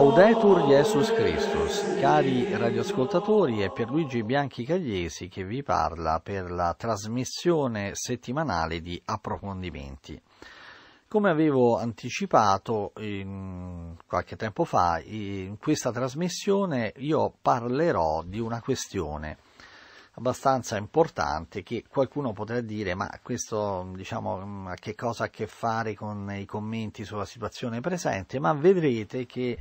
Laudetur Jesus Christus, cari radioascoltatori, è Pierluigi Bianchi Cagliesi che vi parla per la trasmissione settimanale di approfondimenti. Come avevo anticipato in, qualche tempo fa, in questa trasmissione io parlerò di una questione abbastanza importante che qualcuno potrà dire ma questo diciamo a che cosa ha a che fare con i commenti sulla situazione presente? Ma vedrete che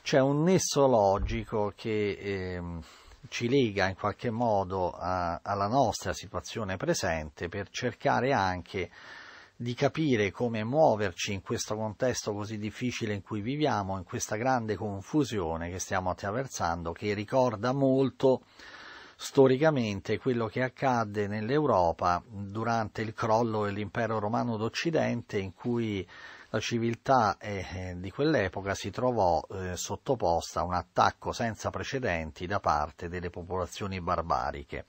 c'è un nesso logico che eh, ci lega in qualche modo a, alla nostra situazione presente per cercare anche di capire come muoverci in questo contesto così difficile in cui viviamo, in questa grande confusione che stiamo attraversando, che ricorda molto storicamente quello che accadde nell'Europa durante il crollo dell'impero romano d'Occidente in cui la civiltà eh, di quell'epoca si trovò eh, sottoposta a un attacco senza precedenti da parte delle popolazioni barbariche.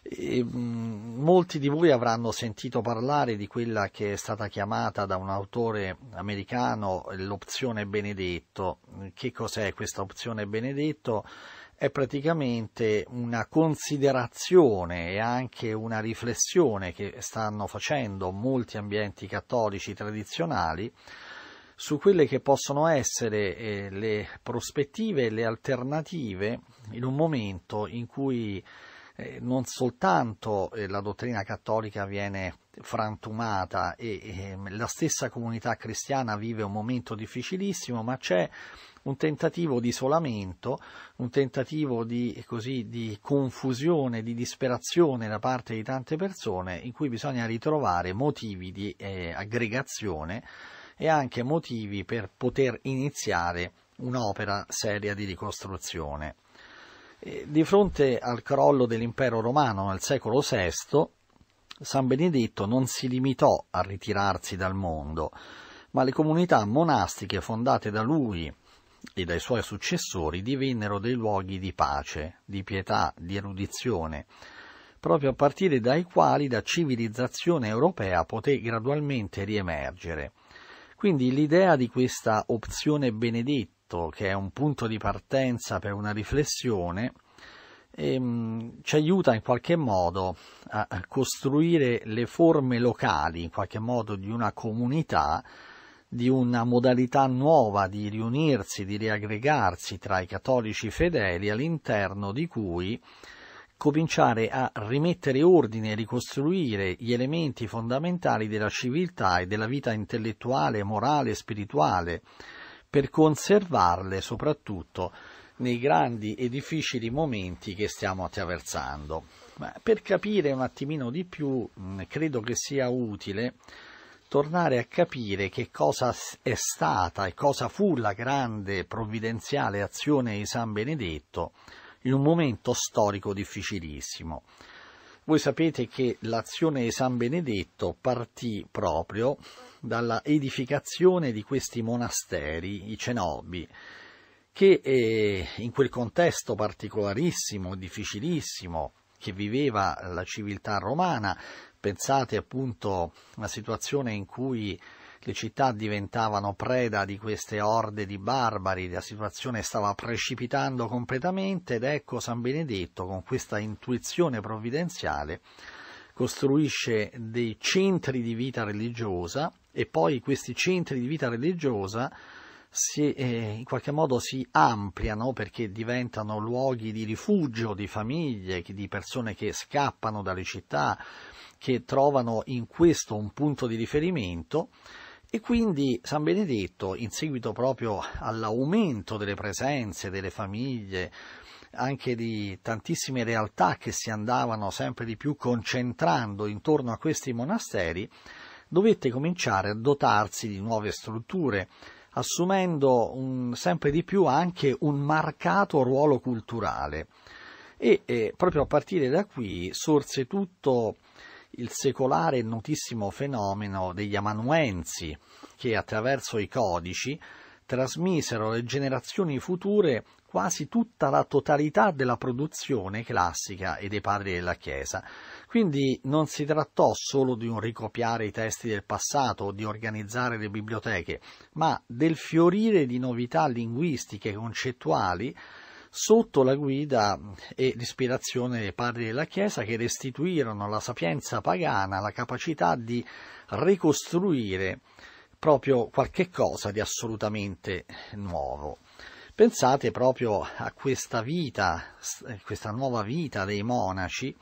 E, mh, molti di voi avranno sentito parlare di quella che è stata chiamata da un autore americano l'opzione Benedetto. Che cos'è questa opzione Benedetto? È praticamente una considerazione e anche una riflessione che stanno facendo molti ambienti cattolici tradizionali su quelle che possono essere eh, le prospettive e le alternative in un momento in cui eh, non soltanto eh, la dottrina cattolica viene frantumata e ehm, la stessa comunità cristiana vive un momento difficilissimo, ma c'è un tentativo di isolamento, un tentativo di, così, di confusione, di disperazione da parte di tante persone in cui bisogna ritrovare motivi di eh, aggregazione e anche motivi per poter iniziare un'opera seria di ricostruzione. di fronte al crollo dell'impero romano nel secolo VI, San Benedetto non si limitò a ritirarsi dal mondo, ma le comunità monastiche fondate da lui e dai suoi successori divennero dei luoghi di pace, di pietà, di erudizione, proprio a partire dai quali la civilizzazione europea poté gradualmente riemergere. Quindi l'idea di questa opzione benedetto, che è un punto di partenza per una riflessione, ehm, ci aiuta in qualche modo a, costruire le forme locali, in qualche modo di una comunità di una modalità nuova di riunirsi, di riaggregarsi tra i cattolici fedeli all'interno di cui cominciare a rimettere ordine e ricostruire gli elementi fondamentali della civiltà e della vita intellettuale, morale e spirituale, per conservarle soprattutto nei grandi e difficili momenti che stiamo attraversando. Ma per capire un attimino di più, credo che sia utile tornare a capire che cosa è stata e cosa fu la grande provvidenziale azione di San Benedetto in un momento storico difficilissimo. Voi sapete che l'azione di San Benedetto partì proprio dalla edificazione di questi monasteri, i cenobi, che eh, in quel contesto particolarissimo, difficilissimo, che viveva la civiltà romana, Pensate appunto alla situazione in cui le città diventavano preda di queste orde di barbari, la situazione stava precipitando completamente ed ecco San Benedetto con questa intuizione provvidenziale costruisce dei centri di vita religiosa e poi questi centri di vita religiosa si, eh, in qualche modo si ampliano perché diventano luoghi di rifugio di famiglie, di persone che scappano dalle città, che trovano in questo un punto di riferimento e quindi San Benedetto, in seguito proprio all'aumento delle presenze delle famiglie, anche di tantissime realtà che si andavano sempre di più concentrando intorno a questi monasteri, dovette cominciare a dotarsi di nuove strutture, assumendo un, sempre di più anche un marcato ruolo culturale. E eh, proprio a partire da qui sorse tutto il secolare e notissimo fenomeno degli amanuensi, che attraverso i codici trasmisero alle generazioni future quasi tutta la totalità della produzione classica e dei padri della Chiesa. Quindi non si trattò solo di un ricopiare i testi del passato o di organizzare le biblioteche, ma del fiorire di novità linguistiche e concettuali sotto la guida e l'ispirazione dei padri della Chiesa che restituirono alla sapienza pagana la capacità di ricostruire proprio qualche cosa di assolutamente nuovo. Pensate proprio a questa vita, questa nuova vita dei monaci,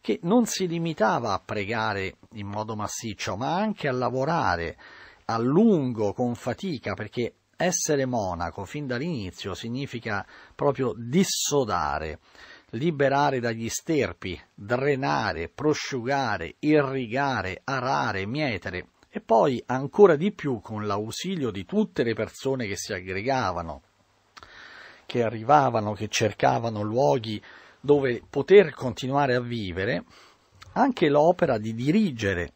che non si limitava a pregare in modo massiccio, ma anche a lavorare a lungo, con fatica, perché essere monaco fin dall'inizio significa proprio dissodare, liberare dagli sterpi, drenare, prosciugare, irrigare, arare, mietere e poi ancora di più con l'ausilio di tutte le persone che si aggregavano, che arrivavano, che cercavano luoghi dove poter continuare a vivere, anche l'opera di dirigere,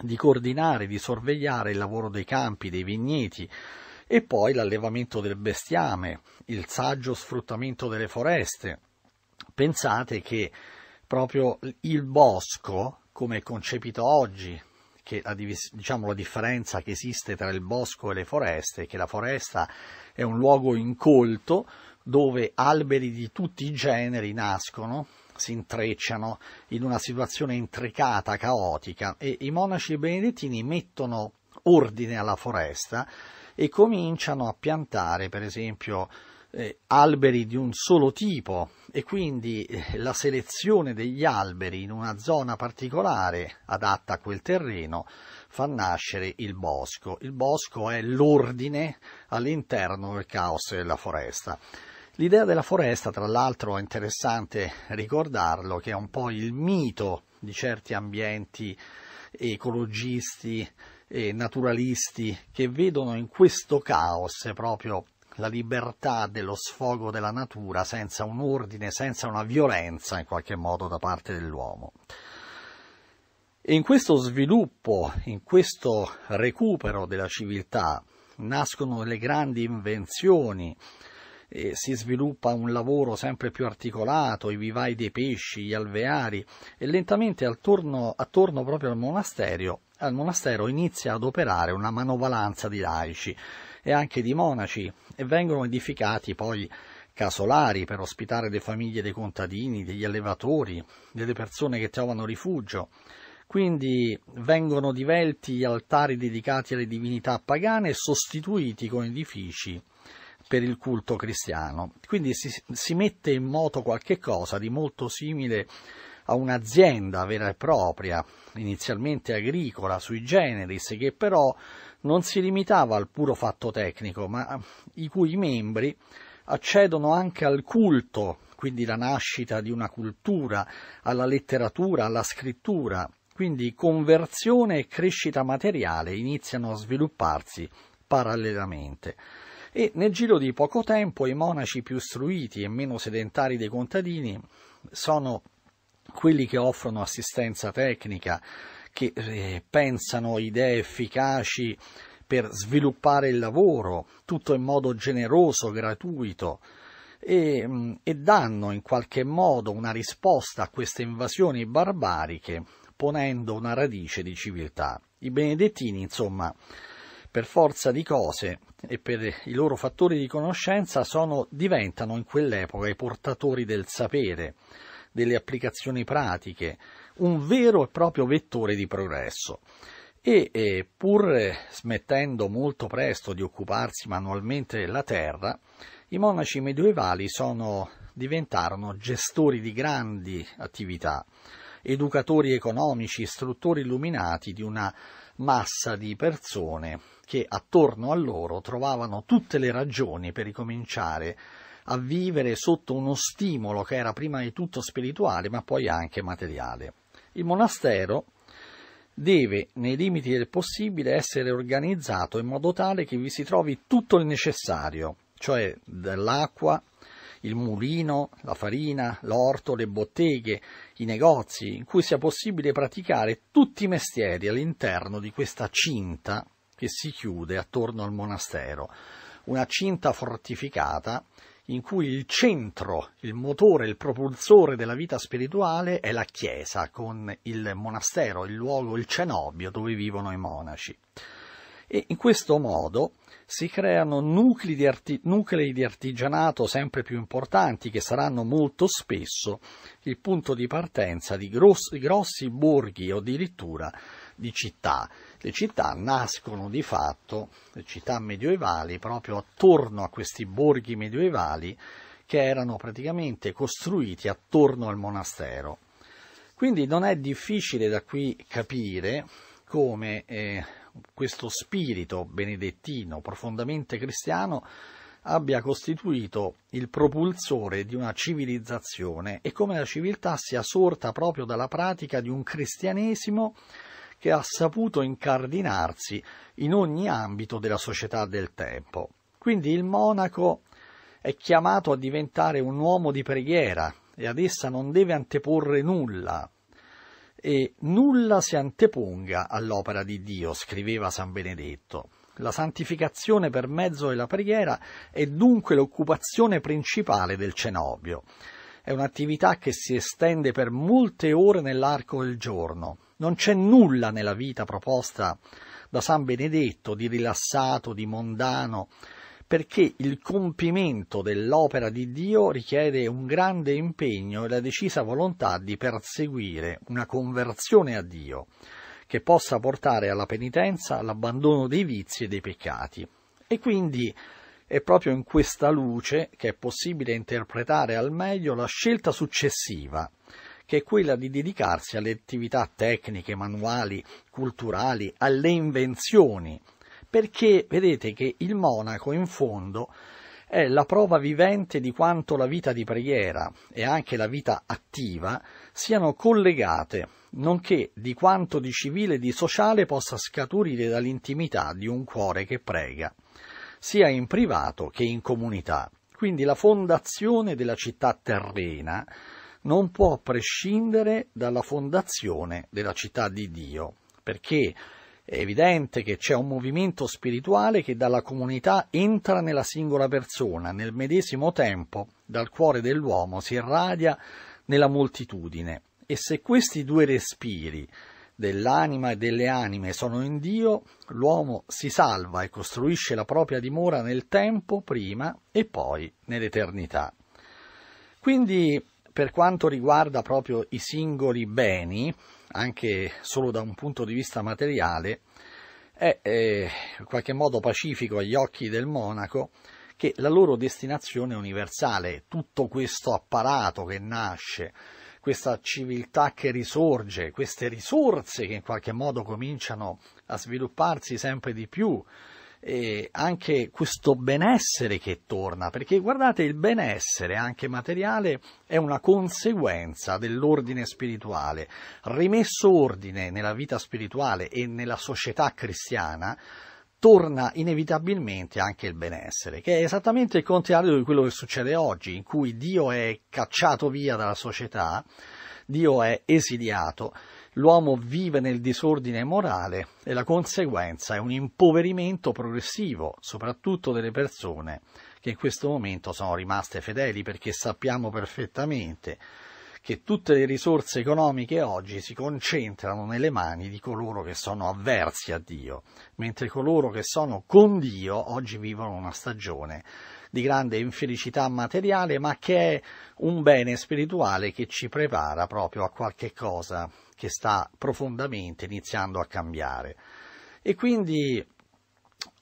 di coordinare, di sorvegliare il lavoro dei campi, dei vigneti, e poi l'allevamento del bestiame, il saggio sfruttamento delle foreste. Pensate che proprio il bosco, come è concepito oggi, che la, diciamo, la differenza che esiste tra il bosco e le foreste, che la foresta è un luogo incolto dove alberi di tutti i generi nascono, si intrecciano in una situazione intricata, caotica e i monaci benedettini mettono ordine alla foresta e cominciano a piantare, per esempio, eh, alberi di un solo tipo e quindi eh, la selezione degli alberi in una zona particolare adatta a quel terreno fa nascere il bosco. Il bosco è l'ordine all'interno del caos della foresta. L'idea della foresta, tra l'altro, è interessante ricordarlo, che è un po' il mito di certi ambienti ecologisti e naturalisti che vedono in questo caos proprio la libertà dello sfogo della natura senza un ordine, senza una violenza in qualche modo da parte dell'uomo. E in questo sviluppo, in questo recupero della civiltà, nascono le grandi invenzioni, si sviluppa un lavoro sempre più articolato, i vivai dei pesci, gli alveari, e lentamente attorno, attorno proprio al monastero, al monastero inizia ad operare una manovalanza di laici e anche di monaci, e vengono edificati poi casolari per ospitare le famiglie dei contadini, degli allevatori, delle persone che trovano rifugio. Quindi vengono divelti gli altari dedicati alle divinità pagane e sostituiti con edifici per il culto cristiano. Quindi si, si mette in moto qualche cosa di molto simile a un'azienda vera e propria, inizialmente agricola, sui generis, che però non si limitava al puro fatto tecnico, ma i cui membri accedono anche al culto, quindi la nascita di una cultura, alla letteratura, alla scrittura, quindi conversione e crescita materiale iniziano a svilupparsi parallelamente. E nel giro di poco tempo i monaci più istruiti e meno sedentari dei contadini sono quelli che offrono assistenza tecnica, che eh, pensano idee efficaci per sviluppare il lavoro, tutto in modo generoso, gratuito, e, mm, e, danno in qualche modo una risposta a queste invasioni barbariche, ponendo una radice di civiltà. I benedettini, insomma, per forza di cose e per i loro fattori di conoscenza sono, diventano in quell'epoca i portatori del sapere, delle applicazioni pratiche, un vero e proprio vettore di progresso. E eh, pur smettendo molto presto di occuparsi manualmente della terra, i monaci medievali sono, diventarono gestori di grandi attività, educatori economici, istruttori illuminati di una massa di persone che attorno a loro trovavano tutte le ragioni per ricominciare a vivere sotto uno stimolo che era prima di tutto spirituale ma poi anche materiale. Il monastero deve, nei limiti del possibile, essere organizzato in modo tale che vi si trovi tutto il necessario, cioè dell'acqua, il mulino, la farina, l'orto, le botteghe, i negozi, in cui sia possibile praticare tutti i mestieri all'interno di questa cinta che si chiude attorno al monastero, una cinta fortificata in cui il centro, il motore, il propulsore della vita spirituale è la Chiesa, con il monastero, il luogo, il cenobio dove vivono i monaci. E in questo modo si creano nuclei di, arti- nuclei di artigianato sempre più importanti che saranno molto spesso il punto di partenza di grossi, grossi borghi o addirittura di città. Le città nascono di fatto, le città medievali, proprio attorno a questi borghi medievali che erano praticamente costruiti attorno al monastero. Quindi non è difficile da qui capire come eh, questo spirito benedettino profondamente cristiano abbia costituito il propulsore di una civilizzazione e come la civiltà sia sorta proprio dalla pratica di un cristianesimo che ha saputo incardinarsi in ogni ambito della società del tempo. Quindi il monaco è chiamato a diventare un uomo di preghiera e ad essa non deve anteporre nulla, e nulla si anteponga all'opera di Dio, scriveva San Benedetto. La santificazione per mezzo della preghiera è dunque l'occupazione principale del cenobio. È un'attività che si estende per molte ore nell'arco del giorno. Non c'è nulla nella vita proposta da San Benedetto di rilassato, di mondano, perché il compimento dell'opera di Dio richiede un grande impegno e la decisa volontà di perseguire una conversione a Dio, che possa portare alla penitenza, all'abbandono dei vizi e dei peccati. E quindi è proprio in questa luce che è possibile interpretare al meglio la scelta successiva, che è quella di dedicarsi alle attività tecniche, manuali, culturali, alle invenzioni, perché vedete che il monaco in fondo è la prova vivente di quanto la vita di preghiera e anche la vita attiva siano collegate, nonché di quanto di civile e di sociale possa scaturire dall'intimità di un cuore che prega, sia in privato che in comunità. Quindi la fondazione della città terrena non può prescindere dalla fondazione della città di Dio, perché è evidente che c'è un movimento spirituale che dalla comunità entra nella singola persona, nel medesimo tempo dal cuore dell'uomo si irradia nella moltitudine. E se questi due respiri dell'anima e delle anime sono in Dio, l'uomo si salva e costruisce la propria dimora nel tempo prima e poi nell'eternità. Quindi, per quanto riguarda proprio i singoli beni, anche solo da un punto di vista materiale, è eh, in qualche modo pacifico agli occhi del monaco che la loro destinazione è universale, tutto questo apparato che nasce, questa civiltà che risorge, queste risorse che in qualche modo cominciano a svilupparsi sempre di più, e anche questo benessere che torna, perché guardate il benessere anche materiale è una conseguenza dell'ordine spirituale. Rimesso ordine nella vita spirituale e nella società cristiana, torna inevitabilmente anche il benessere, che è esattamente il contrario di quello che succede oggi, in cui Dio è cacciato via dalla società, Dio è esiliato l'uomo vive nel disordine morale e la conseguenza è un impoverimento progressivo, soprattutto delle persone che in questo momento sono rimaste fedeli perché sappiamo perfettamente che tutte le risorse economiche oggi si concentrano nelle mani di coloro che sono avversi a Dio, mentre coloro che sono con Dio oggi vivono una stagione di grande infelicità materiale, ma che è un bene spirituale che ci prepara proprio a qualche cosa che sta profondamente iniziando a cambiare. E quindi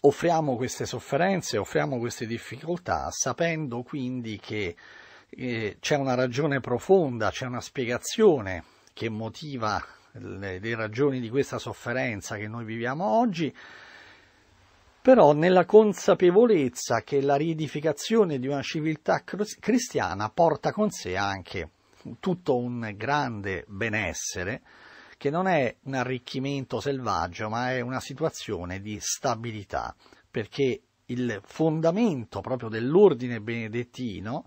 offriamo queste sofferenze, offriamo queste difficoltà, sapendo quindi che eh, c'è una ragione profonda, c'è una spiegazione che motiva le, le ragioni di questa sofferenza che noi viviamo oggi, però nella consapevolezza che la riedificazione di una civiltà cristiana porta con sé anche tutto un grande benessere che non è un arricchimento selvaggio, ma è una situazione di stabilità, perché il fondamento proprio dell'ordine benedettino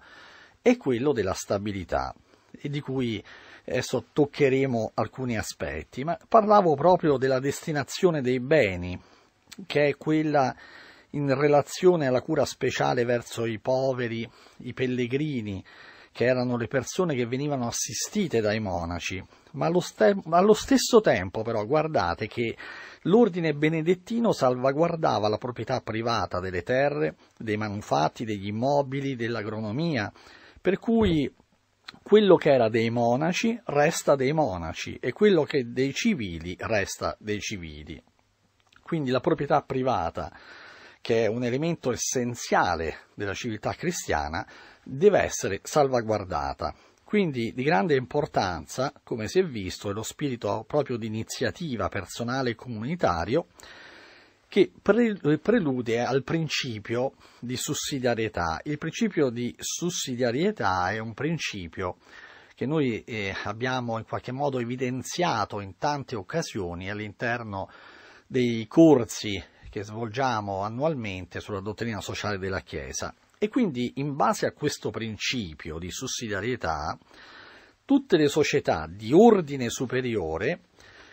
è quello della stabilità, di cui adesso toccheremo alcuni aspetti, ma parlavo proprio della destinazione dei beni, che è quella in relazione alla cura speciale verso i poveri, i pellegrini, che erano le persone che venivano assistite dai monaci, ma allo, ste- allo stesso tempo però guardate che l'ordine benedettino salvaguardava la proprietà privata delle terre, dei manufatti, degli immobili, dell'agronomia, per cui quello che era dei monaci resta dei monaci e quello che dei civili resta dei civili. Quindi la proprietà privata, che è un elemento essenziale della civiltà cristiana, deve essere salvaguardata. Quindi di grande importanza, come si è visto, è lo spirito proprio di iniziativa personale e comunitario che prelude al principio di sussidiarietà. Il principio di sussidiarietà è un principio che noi eh, abbiamo in qualche modo evidenziato in tante occasioni all'interno dei corsi che svolgiamo annualmente sulla dottrina sociale della Chiesa. E quindi, in base a questo principio di sussidiarietà, tutte le società di ordine superiore,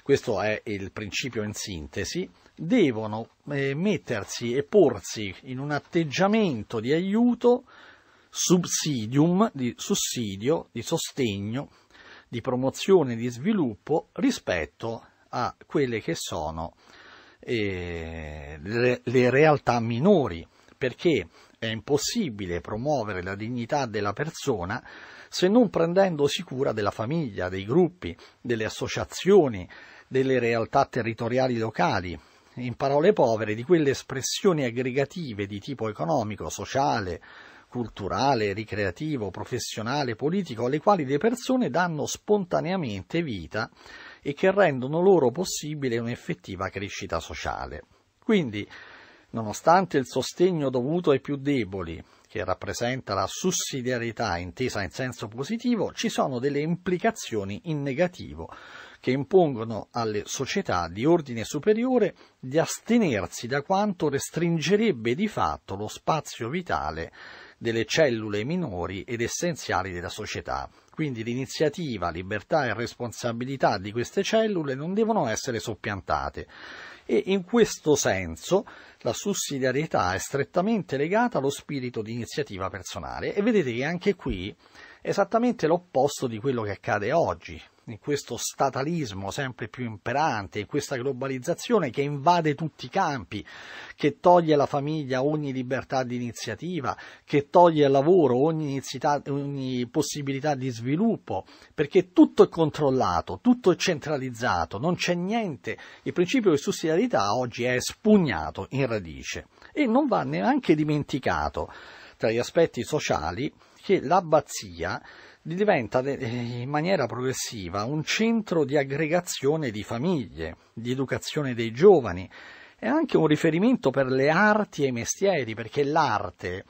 questo è il principio in sintesi, devono eh, mettersi e porsi in un atteggiamento di aiuto, subsidium, di sussidio, di sostegno, di promozione, di sviluppo rispetto a quelle che sono eh, le, le realtà minori, perché è impossibile promuovere la dignità della persona se non prendendosi cura della famiglia, dei gruppi, delle associazioni, delle realtà territoriali locali, in parole povere, di quelle espressioni aggregative di tipo economico, sociale, culturale, ricreativo, professionale, politico, alle quali le persone danno spontaneamente vita e che rendono loro possibile un'effettiva crescita sociale. Quindi, nonostante il sostegno dovuto ai più deboli, che rappresenta la sussidiarietà intesa in senso positivo, ci sono delle implicazioni in negativo che impongono alle società di ordine superiore di astenersi da quanto restringerebbe di fatto lo spazio vitale delle cellule minori ed essenziali della società. Quindi l'iniziativa, libertà e responsabilità di queste cellule non devono essere soppiantate. E in questo senso la sussidiarietà è strettamente legata allo spirito di iniziativa personale. E vedete che anche qui è esattamente l'opposto di quello che accade oggi in questo statalismo sempre più imperante, in questa globalizzazione che invade tutti i campi, che toglie alla famiglia ogni libertà di iniziativa, che toglie al lavoro ogni, ogni possibilità di sviluppo, perché tutto è controllato, tutto è centralizzato, non c'è niente. Il principio di sussidiarietà oggi è spugnato in radice e non va neanche dimenticato tra gli aspetti sociali che l'abbazia diventa in maniera progressiva un centro di aggregazione di famiglie, di educazione dei giovani e anche un riferimento per le arti e i mestieri, perché l'arte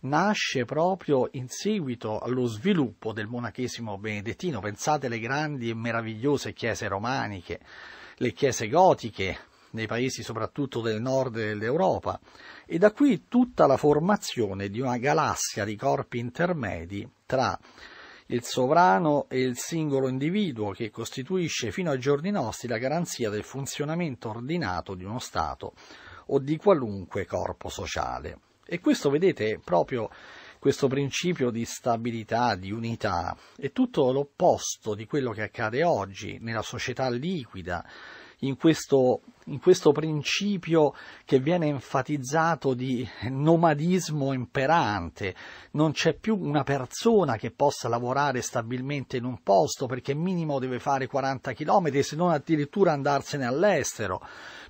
nasce proprio in seguito allo sviluppo del monachesimo benedettino. Pensate alle grandi e meravigliose chiese romaniche, le chiese gotiche nei paesi soprattutto del nord dell'Europa e da qui tutta la formazione di una galassia di corpi intermedi tra il sovrano e il singolo individuo che costituisce fino ai giorni nostri la garanzia del funzionamento ordinato di uno Stato o di qualunque corpo sociale. E questo, vedete, proprio questo principio di stabilità, di unità, è tutto l'opposto di quello che accade oggi nella società liquida, in questo, in questo principio che viene enfatizzato di nomadismo imperante. Non c'è più una persona che possa lavorare stabilmente in un posto perché minimo deve fare 40 km, se non addirittura andarsene all'estero,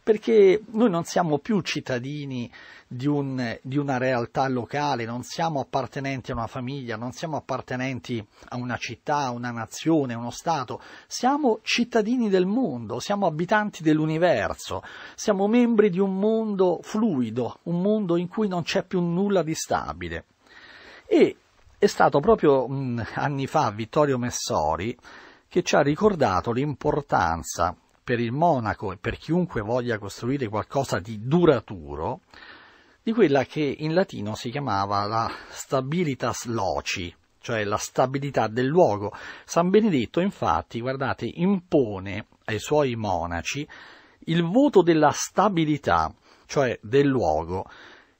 perché noi non siamo più cittadini di, un, di, una realtà locale, non siamo appartenenti a una famiglia, non siamo appartenenti a una città, a una nazione, a uno Stato, siamo cittadini del mondo, siamo abitanti dell'universo, siamo membri di un mondo fluido, un mondo in cui non c'è più nulla di stabile. E è stato proprio mh, anni fa Vittorio Messori che ci ha ricordato l'importanza per il monaco e per chiunque voglia costruire qualcosa di duraturo di quella che in latino si chiamava la stabilitas loci, cioè la stabilità del luogo. San Benedetto, infatti, guardate, impone ai suoi monaci il voto della stabilità, cioè del luogo,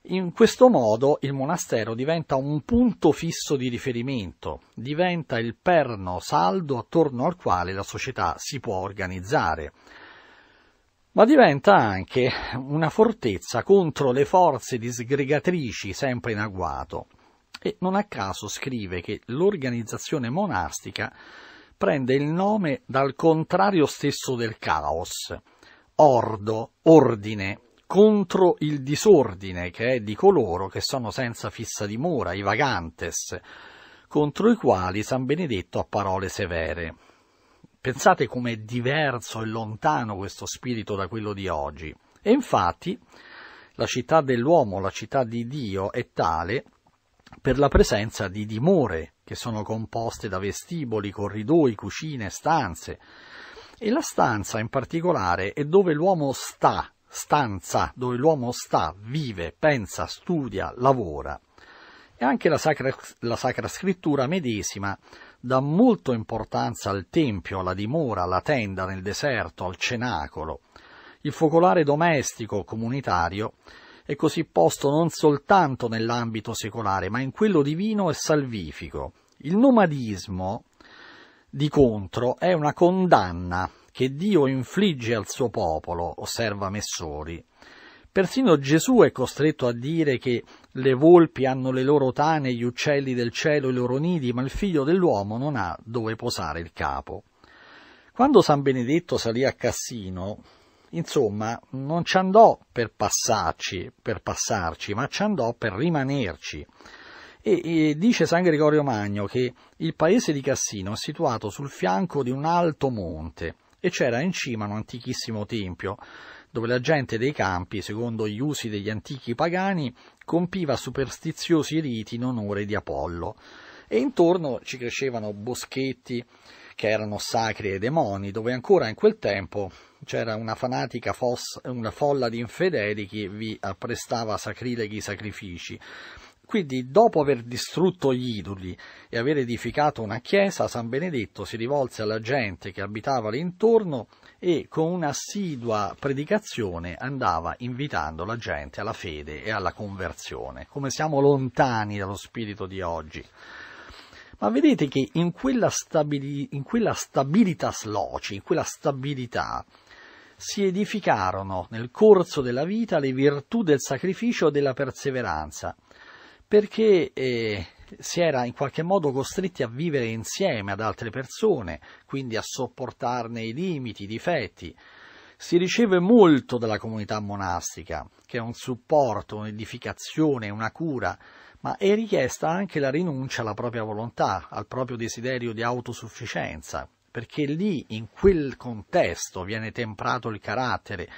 In questo modo il monastero diventa un punto fisso di riferimento, diventa il perno saldo attorno al quale la società si può organizzare, ma diventa anche una fortezza contro le forze disgregatrici sempre in agguato. E non a caso scrive che l'organizzazione monastica prende il nome dal contrario stesso del caos, ordo, ordine, contro il disordine che è di coloro che sono senza fissa dimora, i vagantes, contro i quali San Benedetto ha parole severe. Pensate com'è diverso e lontano questo spirito da quello di oggi. E infatti la città dell'uomo, la città di Dio, è tale per la presenza di dimore, che sono composte da vestiboli, corridoi, cucine, stanze. E la stanza in particolare è dove l'uomo sta, stanza dove l'uomo sta, vive, pensa, studia, lavora. E anche la Sacra, la Sacra Scrittura medesima dà molto importanza al tempio, alla dimora, alla tenda nel deserto, al cenacolo. Il focolare domestico comunitario è così posto non soltanto nell'ambito secolare, ma in quello divino e salvifico. Il nomadismo, di contro, è una condanna che Dio infligge al suo popolo, osserva Messori. Persino Gesù è costretto a dire che le volpi hanno le loro tane, gli uccelli del cielo i loro nidi, ma il figlio dell'uomo non ha dove posare il capo. Quando San Benedetto salì a Cassino, insomma, non ci andò per passarci, per passarci, ma ci andò per rimanerci. E, e, dice San Gregorio Magno che il paese di Cassino è situato sul fianco di un alto monte e c'era in cima un antichissimo tempio, dove la gente dei campi, secondo gli usi degli antichi pagani, compiva superstiziosi riti in onore di Apollo, e intorno ci crescevano boschetti che erano sacri ai demoni, dove ancora in quel tempo c'era una fanatica fos- una folla di infedeli che vi apprestava sacrileghi sacrifici, quindi, dopo aver distrutto gli idoli e aver edificato una chiesa, San Benedetto si rivolse alla gente che abitava lì intorno e con un'assidua predicazione andava invitando la gente alla fede e alla conversione. Come siamo lontani dallo spirito di oggi. Ma vedete che in quella, stabili, in quella stabilitas loci, in quella stabilità, si edificarono nel corso della vita le virtù del sacrificio e della perseveranza perché eh, si era in qualche modo costretti a vivere insieme ad altre persone, quindi a sopportarne i limiti, i difetti. Si riceve molto dalla comunità monastica, che è un supporto, un'edificazione, una cura, ma è richiesta anche la rinuncia alla propria volontà, al proprio desiderio di autosufficienza, perché lì, in quel contesto, viene temprato il carattere,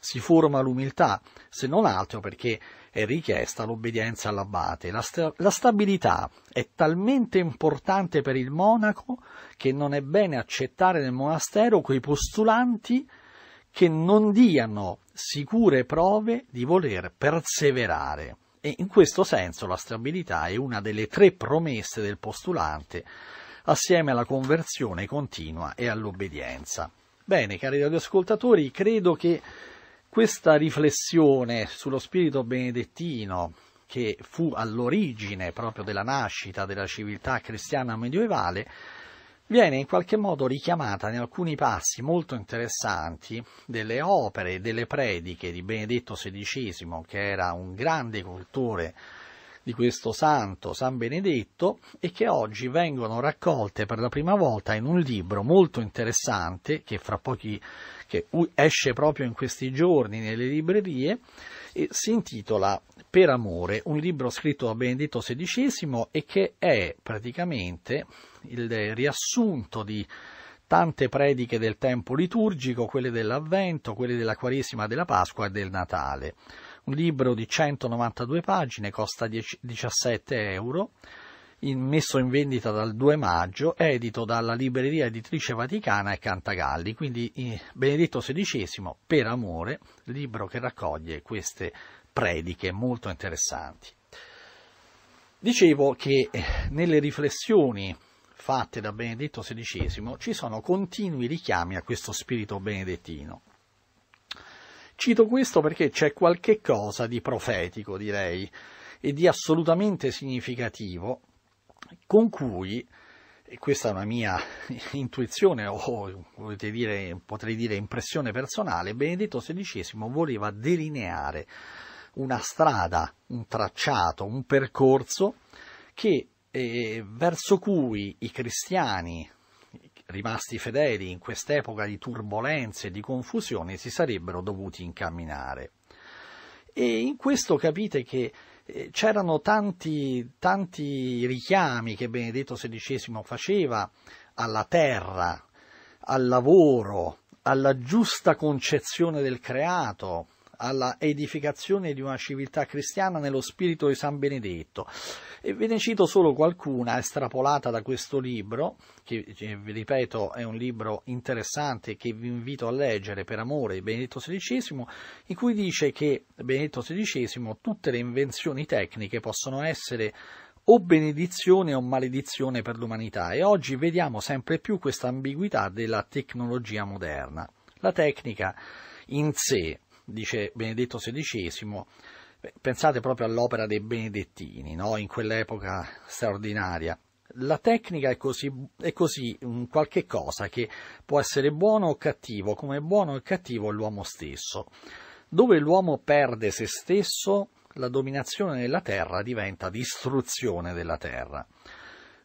si forma l'umiltà, se non altro perché è richiesta l'obbedienza all'abate. La, sta- la stabilità è talmente importante per il monaco che non è bene accettare nel monastero quei postulanti che non diano sicure prove di voler perseverare. E in questo senso la stabilità è una delle tre promesse del postulante, assieme alla conversione continua e all'obbedienza. Bene, cari radioascoltatori, credo che questa riflessione sullo spirito benedettino, che fu all'origine proprio della nascita della civiltà cristiana medievale, viene in qualche modo richiamata in alcuni passi molto interessanti delle opere e delle prediche di Benedetto XVI, che era un grande cultore di questo santo, San Benedetto, e che oggi vengono raccolte per la prima volta in un libro molto interessante che fra pochi che esce proprio in questi giorni nelle librerie e si intitola Per amore, un libro scritto da Benedetto XVI e che è praticamente il riassunto di tante prediche del tempo liturgico, quelle dell'Avvento, quelle della Quaresima, della Pasqua e del Natale. Un libro di 192 pagine, costa 10, 17 euro in, messo in vendita dal 2 maggio, edito dalla Libreria Editrice Vaticana e Cantagalli, quindi Benedetto XVI, Per amore, libro che raccoglie queste prediche molto interessanti. Dicevo che eh, nelle riflessioni fatte da Benedetto XVI ci sono continui richiami a questo spirito benedettino. Cito questo perché c'è qualche cosa di profetico, direi, e di assolutamente significativo con cui, e questa è una mia intuizione o dire, potrei dire impressione personale, Benedetto XVI voleva delineare una strada, un tracciato, un percorso che, eh, verso cui i cristiani rimasti fedeli in quest'epoca di turbolenze e di confusione si sarebbero dovuti incamminare. E in questo capite che c'erano tanti, tanti richiami che Benedetto XVI faceva alla terra, al lavoro, alla giusta concezione del creato, alla edificazione di una civiltà cristiana nello spirito di San Benedetto. E ve ne cito solo qualcuna estrapolata da questo libro, che vi ripeto è un libro interessante che vi invito a leggere per amore di Benedetto XVI, in cui dice che Benedetto XVI tutte le invenzioni tecniche possono essere o benedizione o maledizione per l'umanità e oggi vediamo sempre più questa ambiguità della tecnologia moderna. La tecnica in sé dice Benedetto XVI, pensate proprio all'opera dei Benedettini, no? in quell'epoca straordinaria. La tecnica è così, è così qualche cosa che può essere buono o cattivo, come buono o cattivo l'uomo stesso. Dove l'uomo perde se stesso, la dominazione della terra diventa distruzione della terra.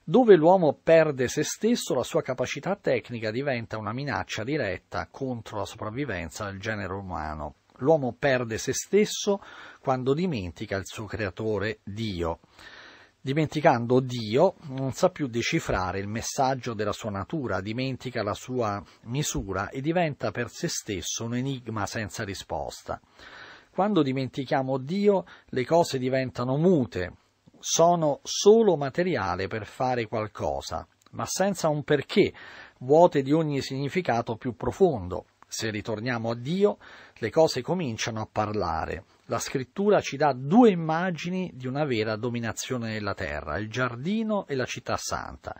Dove l'uomo perde se stesso, la sua capacità tecnica diventa una minaccia diretta contro la sopravvivenza del genere umano l'uomo perde se stesso quando dimentica il suo creatore Dio. Dimenticando Dio non sa più decifrare il messaggio della sua natura, dimentica la sua misura e diventa per se stesso un enigma senza risposta. Quando dimentichiamo Dio le cose diventano mute, sono solo materiale per fare qualcosa, ma senza un perché, vuote di ogni significato più profondo. Se ritorniamo a Dio, le cose cominciano a parlare. La scrittura ci dà due immagini di una vera dominazione della terra, il giardino e la città santa.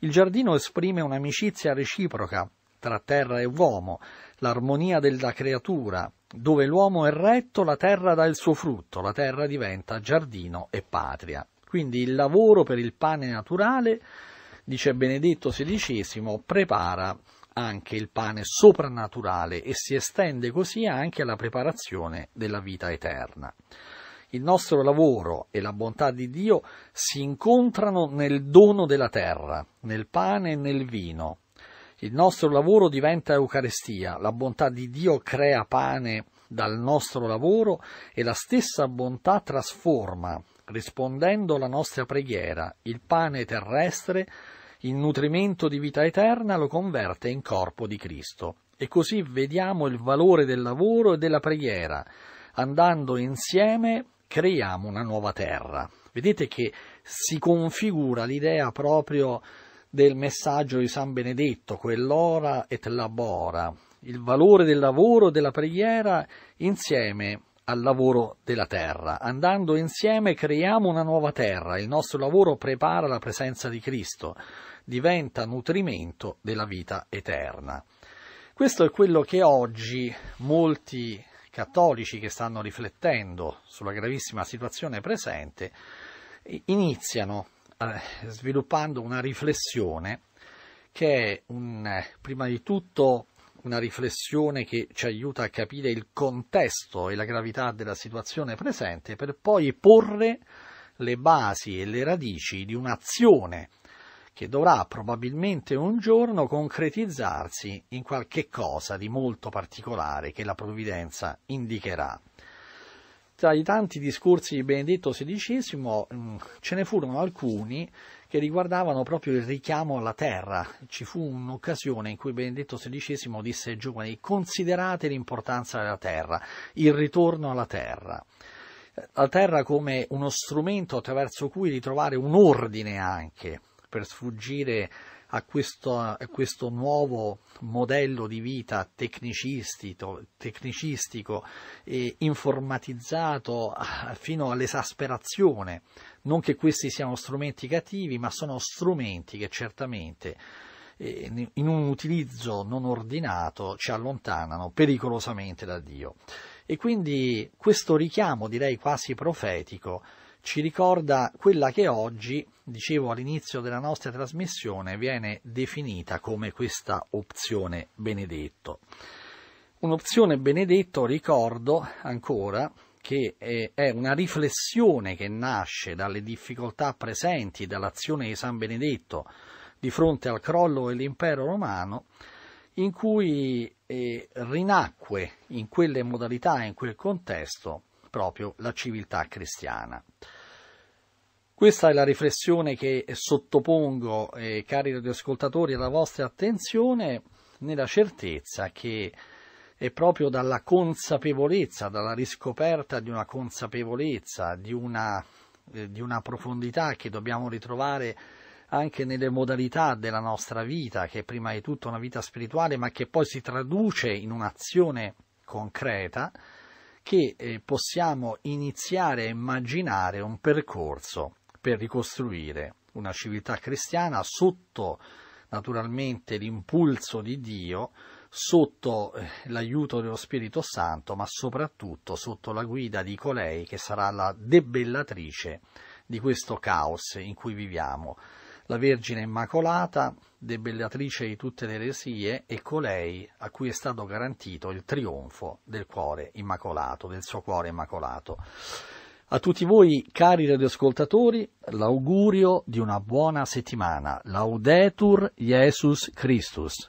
Il giardino esprime un'amicizia reciproca tra terra e uomo, l'armonia della creatura. Dove l'uomo è retto, la terra dà il suo frutto, la terra diventa giardino e patria. Quindi il lavoro per il pane naturale, dice Benedetto XVI, prepara anche il pane soprannaturale e si estende così anche alla preparazione della vita eterna. Il nostro lavoro e la bontà di Dio si incontrano nel dono della terra, nel pane e nel vino. Il nostro lavoro diventa Eucaristia, la bontà di Dio crea pane dal nostro lavoro e la stessa bontà trasforma, rispondendo alla nostra preghiera, il pane terrestre il nutrimento di vita eterna lo converte in corpo di Cristo. E così vediamo il valore del lavoro e della preghiera. Andando insieme creiamo una nuova terra. Vedete che si configura l'idea proprio del messaggio di San Benedetto, quell'ora et labora, il valore del lavoro e della preghiera insieme al lavoro della terra. Andando insieme creiamo una nuova terra, il nostro lavoro prepara la presenza di Cristo diventa nutrimento della vita eterna. Questo è quello che oggi molti cattolici che stanno riflettendo sulla gravissima situazione presente iniziano eh, sviluppando una riflessione che è un, prima di tutto una riflessione che ci aiuta a capire il contesto e la gravità della situazione presente per poi porre le basi e le radici di un'azione che dovrà probabilmente un giorno concretizzarsi in qualche cosa di molto particolare che la provvidenza indicherà. Tra i tanti discorsi di Benedetto XVI mm, ce ne furono alcuni che riguardavano proprio il richiamo alla terra. Ci fu un'occasione in cui Benedetto XVI disse ai giovani considerate l'importanza della terra, il ritorno alla terra. La terra come uno strumento attraverso cui ritrovare un ordine anche, per sfuggire a questo, a questo, nuovo modello di vita tecnicistico, e informatizzato fino all'esasperazione. Non che questi siano strumenti cattivi, ma sono strumenti che certamente in un utilizzo non ordinato ci allontanano pericolosamente da Dio. E quindi questo richiamo, direi quasi profetico, ci ricorda quella che oggi, dicevo all'inizio della nostra trasmissione, viene definita come questa opzione benedetto. Un'opzione benedetto, ricordo ancora, che è una riflessione che nasce dalle difficoltà presenti dall'azione di San Benedetto di fronte al crollo dell'impero romano, in cui eh, rinacque in quelle modalità in quel contesto proprio la civiltà cristiana. Questa è la riflessione che sottopongo, eh, cari radioascoltatori, alla vostra attenzione, nella certezza che è proprio dalla consapevolezza, dalla riscoperta di una consapevolezza, di una, eh, di una profondità che dobbiamo ritrovare anche nelle modalità della nostra vita, che è prima di tutto una vita spirituale, ma che poi si traduce in un'azione concreta, che eh, possiamo iniziare a immaginare un percorso per ricostruire una civiltà cristiana sotto naturalmente l'impulso di Dio, sotto eh, l'aiuto dello Spirito Santo, ma soprattutto sotto la guida di colei che sarà la debellatrice di questo caos in cui viviamo la Vergine Immacolata, debellatrice di tutte le eresie, e colei a cui è stato garantito il trionfo del cuore immacolato, del suo cuore immacolato. A tutti voi, cari radioascoltatori, l'augurio di una buona settimana. Laudetur Jesus Christus.